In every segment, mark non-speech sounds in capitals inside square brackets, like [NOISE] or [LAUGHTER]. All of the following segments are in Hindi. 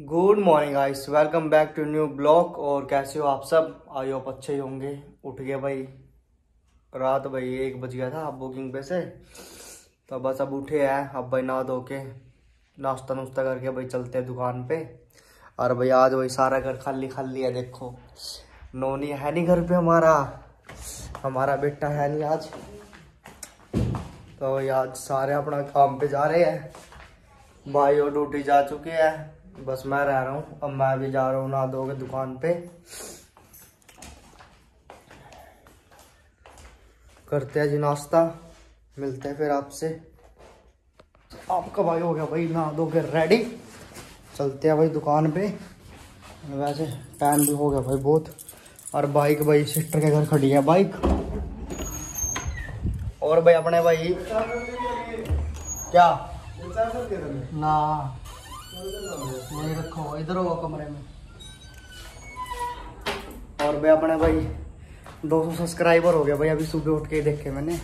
Good morning guys welcome back to new blog और कैसे हो आप सब? आई होप अच्छे ही होंगे। उठ गए भाई। रात भाई एक बज गया था बुकिंग पे से। तो बस अब उठे हैं। अब भाई नहा धो के नाश्ता नुश्ता करके भाई चलते हैं दुकान पे। और भाई आज भाई सारा घर खाली खाली है, देखो। नोनी है नहीं घर पे हमारा। हमारा बेटा है नहीं आज। तो भाई आज सारे अपना काम पे जा रहे हैं। भाई और ड्यूटी जा चुके हैं। बस मैं रह रहा हूँ। अब मैं भी जा रहा हूँ ना दो के दुकान पे। करते हैं जी नाश्ता। मिलते हैं फिर आपसे। आपका भाई हो गया भाई ना दो के रेडी चलते हैं भाई दुकान पे। वैसे टाइम भी हो गया भाई बहुत। और बाइक भाई सिस्टर के घर खड़ी है बाइक और भाई अपने भाई। क्या? ना। और भाई अपने भाई 200 सब्सक्राइबर हो गया भाई, अभी सुबह उठ के देखे मैंने।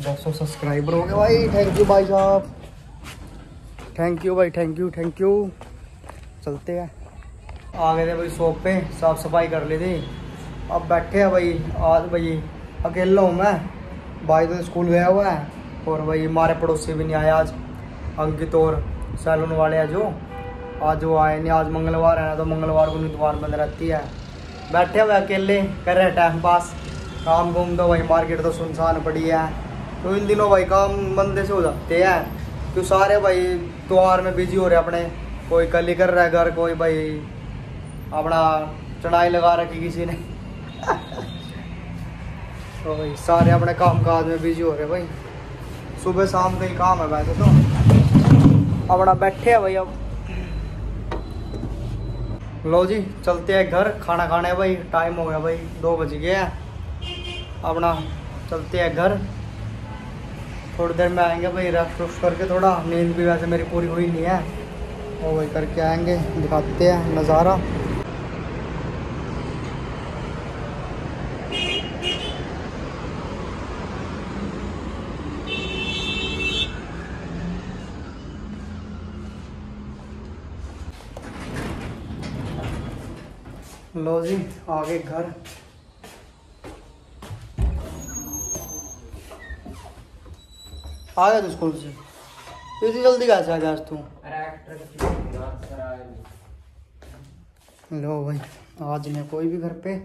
200 सब्सक्राइबर हो गए भाई थैंक यू भाई साहब। थैंक यू भाई थैंक यू थैंक यू चलते हैं। आ गए थे भाई शॉप पे, साफ़ सफ़ाई कर ली थी। अब बैठे हैं भाई, आज भाई अकेला हूँ मैं। भाई तो स्कूल गया हुआ है, और भाई हमारे पड़ोसी भी नहीं आए आज, अंकित और सैलून वाले हैं जो। आज वो आए नहीं, आज मंगलवार है ना तो मंगलवार को दुकान बंद रहती है। बैठे हुए अकेले, कर रहे टाइम पास काम घूम दो भाई मार्केट तो सुनसान पड़ी है। तो इन दिनों भाई काम मंदे से हो जाते हैं। तो सारे भाई त्यौहार में बिज़ी हो रहे अपने। कोई कली कर रहा है घर, कोई भाई अपना चढ़ाई लगा रखी किसी ने। [LAUGHS] तो भाई सारे अपने काम काज में बिज़ी हो रहे भाई। सुबह शाम का काम है वैसे तो। अपना बैठे है भाई अब। लो जी, चलते हैं घर। खाना खाने भाई टाइम हो गया भाई, दो बज हैं। अपना चलते हैं घर। थोड़ी देर में आएँगे भाई रेस्ट वेस्ट करके थोड़ा। नींद भी वैसे मेरी पूरी हुई नहीं है। वो वही करके आएँगे, दिखाते हैं नज़ारा। लो जी आगे घर। आ गया तू स्कूल से। इतनी जल्दी कैसे आ गया आज तू? लो भाई आज नहीं कोई भी घर पे।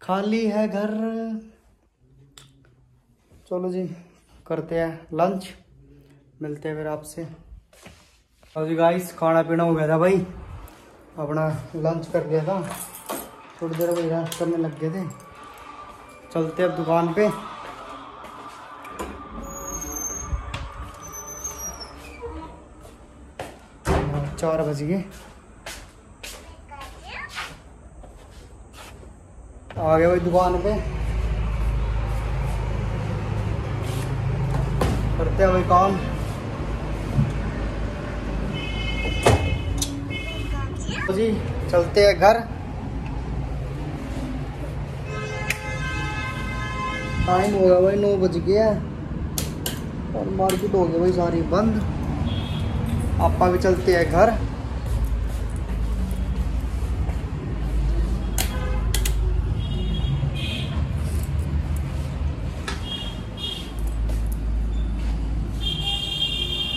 खाली है घर। चलो जी करते हैं लंच मिलते हैं फिर आपसे। और जी गाइस खाना पीना हो गया था भाई। अपना लंच कर लिया था। थोड़ी देर भाई रेस्ट करने लग गए थे। चलते अब दुकान पे। चार बज गए। आ गए भाई दुकान पे। करते हैं भाई काम। जी। चलते हैं घर। टाइम हो गया भाई, नौ बज गया और मार्केट हो गया भाई, सारी बंद। आप भी चलते हैं घर।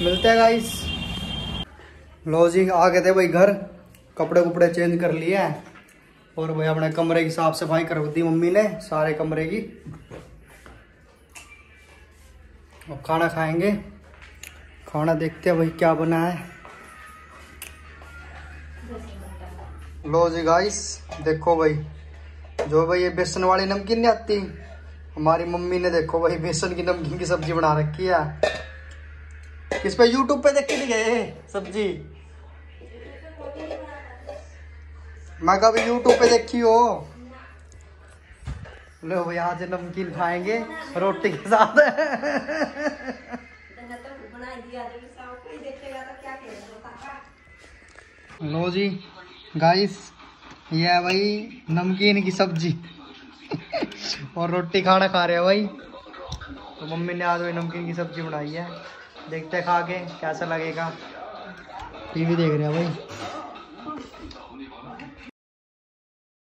मिलते हैं गाइस लो जी आ गए थे भाई घर। कपड़े कुपड़े चेंज कर लिए हैं। और भाई अपने कमरे की साफ़ सफ़ाई कर दी मम्मी ने, सारे कमरे की। अब खाना खाएँगे। खाना देखते हैं भाई क्या बना है। लो जी गाइस देखो भाई। जो भाई ये बेसन वाली नमकीन नहीं आती, हमारी मम्मी ने देखो भाई बेसन की नमकीन की सब्ज़ी बना रखी है। किस पे यूट्यूब पे देख नहीं गए सब्ज़ी? मैं कभी यूट्यूब पे देखी हो? लो भाई आज नमकीन खाएँगे, रोटी के साथ। लो जी गाइस ये है भाई नमकीन की सब्ज़ी। और रोटी खाना खा रहे हैं भाई। तो मम्मी ने आज भाई नमकीन की सब्ज़ी बनाई है। देखते खा के कैसा लगेगा। टीवी देख रहे हैं भाई।